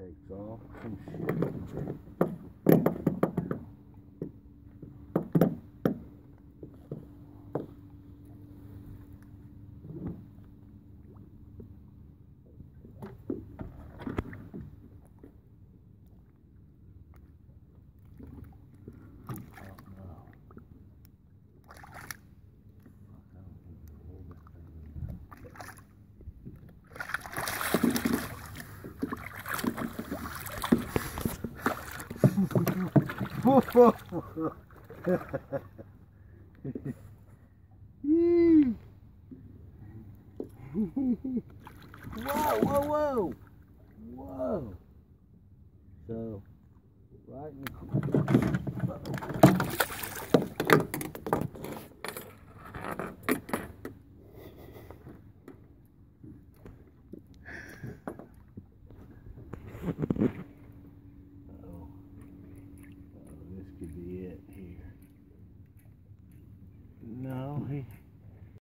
takes off some shit. Yee. whoa, whoa, whoa. Whoa. So, right in could be it here. No, he